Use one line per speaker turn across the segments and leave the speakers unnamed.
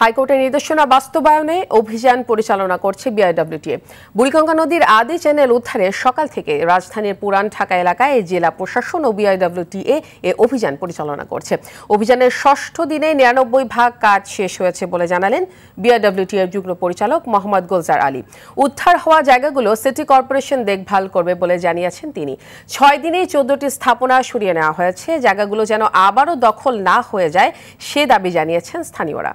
হাইকোর্টের নির্দেশনা বাস্তবায়নে অভিযান পরিচালনা করছে বিআইডব্লিউটিএ। বুড়িগঙ্গা নদীর আদি চ্যানেল উদ্ধারে সকাল থেকে রাজধানীর পুরান ঢাকা এলাকায় জেলা প্রশাসন ও বিআইডব্লিউটিএ এ অভিযান পরিচালনা করছে। অভিযানের ষষ্ঠ দিনে নিরানব্বই ভাগ কাজ শেষ হয়েছে বলে জানালেন বিআইডব্লিউটিএর যুগ্ম পরিচালক মোহাম্মদ গোলজার আলী। উদ্ধার হওয়া জায়গাগুলো সিটি কর্পোরেশন দেখভাল করবে বলে জানিয়েছেন তিনি। ছয় দিনেই চোদ্দটি স্থাপনা সরিয়ে নেওয়া হয়েছে। জায়গাগুলো যেন আবারও দখল না হয়ে যায় সে দাবি জানিয়েছেন স্থানীয়রা।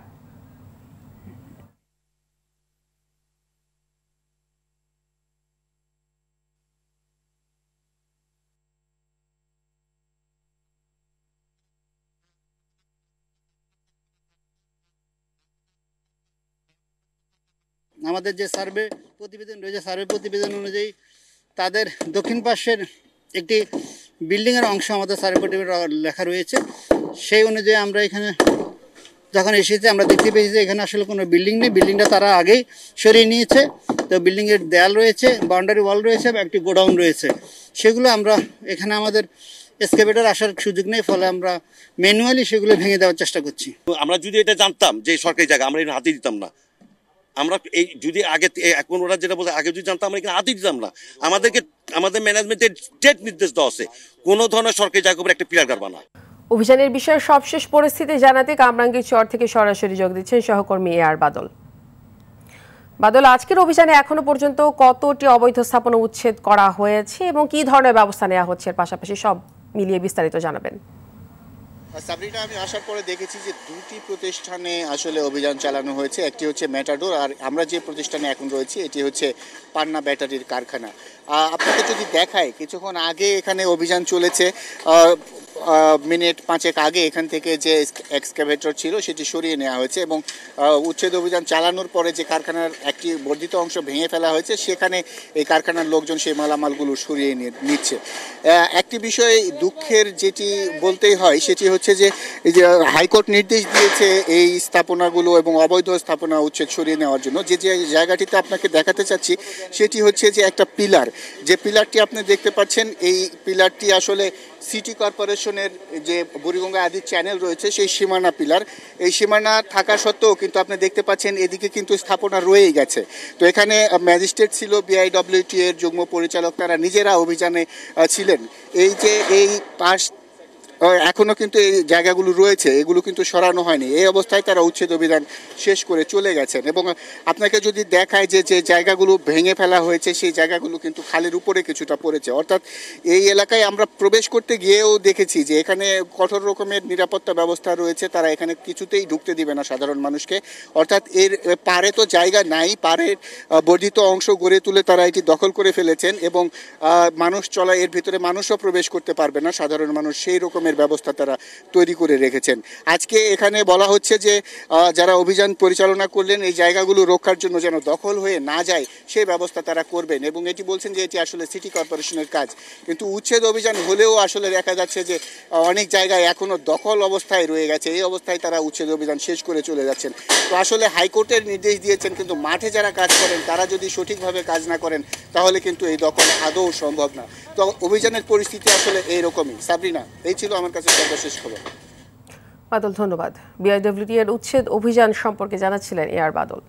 আমাদের যে সার্ভে প্রতিবেদন রয়েছে, সার্ভে প্রতিবেদন অনুযায়ী তাদের দক্ষিণ পাশের একটি বিল্ডিংয়ের অংশ আমাদের সার্ভে প্রতিবেদন লেখা রয়েছে। সেই অনুযায়ী আমরা এখানে যখন এসেছি, আমরা দেখতে পেয়েছি যে এখানে আসলে কোনো বিল্ডিং নেই। বিল্ডিংটা তারা আগেই সরিয়ে নিয়েছে। তো বিল্ডিংয়ের দেয়াল রয়েছে, বাউন্ডারি ওয়াল রয়েছে বা একটি গোডাউন রয়েছে। সেগুলো আমরা এখানে আমাদের এসকেভেটার আসার সুযোগ নেই, ফলে আমরা ম্যানুয়ালি সেগুলো ভেঙে দেওয়ার চেষ্টা করছি।
আমরা যদি এটা জানতাম যে সরকারি জায়গা, আমরা হাতে দিতাম না। আমরা এই যদি আগে এখন ওরা যেটা বলছে, আগে যদি জানতাম, আমরা এখানে হাতে দিতাম না আমাদেরকে, আমাদের ম্যানেজমেন্টের স্টেট নির্দেশ দেওয়া আছে। কোনো ধরনের সরকারি উপর একটা পিলার গাড়বা না
অভিযানের বিষয়ে সবশেষ পরিস্থিতি জানাতে কামরাঙ্গীর চর থেকে সরাসরি যোগ দিচ্ছেন সহকর্মী এ আর বাদল। বাদল, আজকের অভিযানে এখনও পর্যন্ত কতটি অবৈধ স্থাপনা উচ্ছেদ করা হয়েছে এবং কি ধরনের ব্যবস্থা নেওয়া হচ্ছে? এর পাশাপাশি সব মিলিয়ে বিস্তারিত জানাবেন।
সাবরিনা, আমি আসার পরে দেখেছি যে দুটি প্রতিষ্ঠানে আসলে অভিযান চালানো হয়েছে। একটি হচ্ছে ম্যাটাডোর আর আমরা যে প্রতিষ্ঠানে এখন রয়েছি, এটি হচ্ছে পান্না ব্যাটারির কারখানা। আপনাকে যদি দেখায়, কিছুক্ষণ আগে এখানে অভিযান চলেছে মিনিট পাঁচেক আগে এখান থেকে যে এক্সকাভেটর ছিল, সেটি সরিয়ে নেওয়া হয়েছে এবং উচ্ছেদ অভিযান চালানোর পরে যে কারখানার একটি বর্ধিত অংশ ভেঙে ফেলা হয়েছে, সেখানে এই কারখানার লোকজন সেই মালামালগুলো সরিয়ে নিচ্ছে। একটি বিষয়ে দুঃখের যেটি বলতেই হয়, সেটি হচ্ছে যে, এই যে হাইকোর্ট নির্দেশ দিয়েছে এই স্থাপনাগুলো এবং অবৈধ স্থাপনা উচ্ছেদ সরিয়ে নেওয়ার জন্য, যে যে জায়গাটিতে আপনাকে দেখাতে চাচ্ছি, সেটি হচ্ছে যে একটা পিলার। যে পিলারটি আপনি দেখতে পাচ্ছেন, এই পিলারটি আসলে সিটি কর্পোরেশনের যে বুড়িগঙ্গা আদি চ্যানেল রয়েছে, সেই সীমানা পিলার। এই সীমানা থাকা সত্ত্বেও কিন্তু আপনি দেখতে পাচ্ছেন, এদিকে কিন্তু স্থাপনা রয়েই গেছে। তো এখানে ম্যাজিস্ট্রেট ছিল বিআইডব্লিউটি এর যুগ্ম পরিচালক, তারা নিজেরা অভিযানে ছিলেন। এই যে এই পাশ ও এখনও কিন্তু এই জায়গাগুলো রয়েছে, এগুলো কিন্তু সরানো হয়নি। এই অবস্থায় তারা উচ্ছেদ অভিযান শেষ করে চলে গেছেন এবং আপনাকে যদি দেখায় যে যে জায়গাগুলো ভেঙে ফেলা হয়েছে, সেই জায়গাগুলো কিন্তু খালের উপরে কিছুটা পড়েছে। অর্থাৎ এই এলাকায় আমরা প্রবেশ করতে গিয়েও দেখেছি যে, এখানে কঠোর রকমের নিরাপত্তা ব্যবস্থা রয়েছে, তারা এখানে কিছুতেই ঢুকতে দিবে না সাধারণ মানুষকে। অর্থাৎ এর পারে তো জায়গা নাই পাড়ের বর্ধিত অংশ গড়ে তুলে তারা এটি দখল করে ফেলেছেন এবং মানুষ চলা, এর ভিতরে মানুষও প্রবেশ করতে পারবে না সাধারণ মানুষ। সেই রকমের ব্যবস্থা তারা তৈরি করে রেখেছেন। আজকে এখানে বলা হচ্ছে যে যারা অভিযান পরিচালনা করলেন, এই জায়গাগুলো রক্ষার জন্য যেন দখল হয়ে না যায় সেই ব্যবস্থা তারা করবেন এবং এটি বলছেন যে, এটি আসলে সিটি কর্পোরেশনের কাজ। কিন্তু উচ্ছেদ অভিযান হলেও আসলে দেখা যাচ্ছে যে, অনেক জায়গায় এখনও দখল অবস্থায় রয়ে গেছে। এই অবস্থায় তারা উচ্ছেদ অভিযান শেষ করে চলে যাচ্ছেন। তো আসলে হাইকোর্টের নির্দেশ দিয়েছেন, কিন্তু মাঠে যারা কাজ করেন, তারা যদি সঠিকভাবে কাজ না করেন, তাহলে কিন্তু এই দখল আদৌ সম্ভব না। তো অভিযানের পরিস্থিতি আসলে এইরকমই। সাবরিনা, এই ছিল আমার কাছে সর্বশেষ খবর
বাদল, ধন্যবাদ। বিআইডব্লিউটি এর উচ্ছেদ অভিযান সম্পর্কে জানাচ্ছিলেন এ আর বাদল।